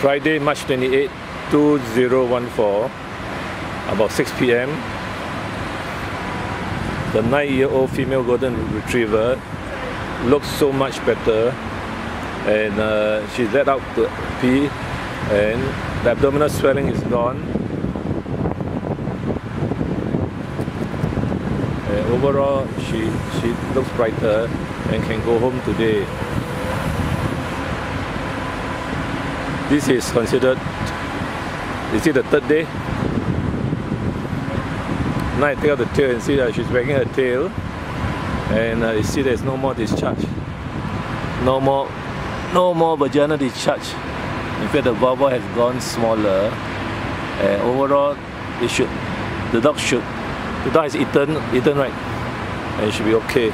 Friday, March 28, 2014, about 6 p.m. The nine-year-old female golden retriever looks so much better and uh, she let out the pee and the abdominal swelling is gone. And overall, she, she looks brighter and can go home today. This is considered, is it the third day? Now I take out the tail and see that she's wagging her tail and uh, you see there's no more discharge. No more, no more vaginal discharge. In fact, the bubble has gone smaller and overall, it should, the dog should, the dog has eaten, eaten right and it should be okay.